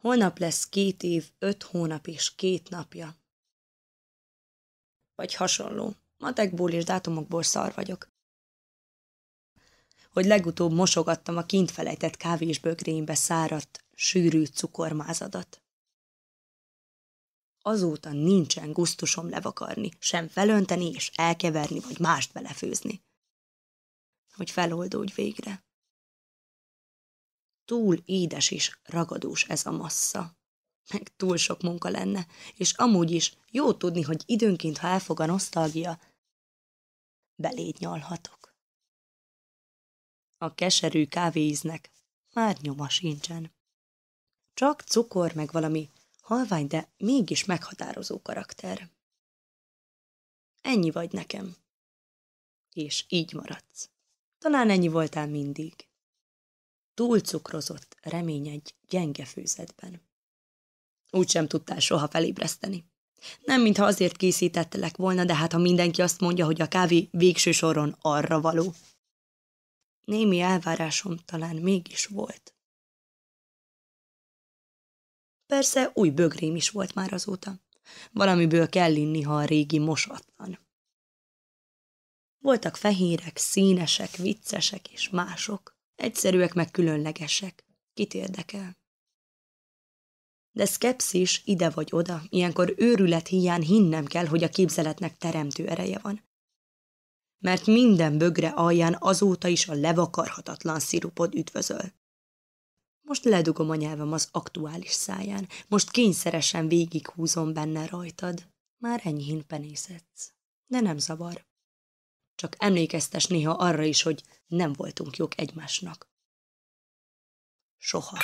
Holnap lesz két év, öt hónap és két napja. Vagy hasonló. Matekból és dátumokból szar vagyok. Hogy legutóbb mosogattam a kint felejtett kávésbögrémbe száradt, sűrű cukormázadat. Azóta nincsen gusztusom levakarni, sem felönteni és elkeverni, vagy mást belefőzni. Hogy feloldódj végre. Túl édes és ragadós ez a massza. Meg túl sok munka lenne, és amúgy is jó tudni, hogy időnként, ha elfog a nosztalgia, beléd nyalhatok. A keserű kávéíznek már nyoma sincsen. Csak cukor meg valami halvány, de mégis meghatározó karakter. Ennyi vagy nekem. És így maradsz. Talán ennyi voltál mindig. Túlcukrozott remény egy gyenge főzetben. Úgy sem tudtál soha felébreszteni. Nem, mintha azért készítettelek volna, de hát ha mindenki azt mondja, hogy a kávé végső soron arra való. Némi elvárásom talán mégis volt. Persze új bögrém is volt már azóta. Valamiből kell inni, ha a régi mosatlan. Voltak fehérek, színesek, viccesek és mások. Egyszerűek meg különlegesek. Kit érdekel? De szkepszis ide vagy oda, ilyenkor őrület hiány hinnem kell, hogy a képzeletnek teremtő ereje van. Mert minden bögre alján azóta is a levakarhatatlan szirupod üdvözöl. Most ledugom a nyelvem az aktuális száján, most kényszeresen végighúzom benne rajtad. Már enyhén penészetsz. De nem zavar. Csak emlékeztes néha arra is, hogy nem voltunk jók egymásnak. Soha.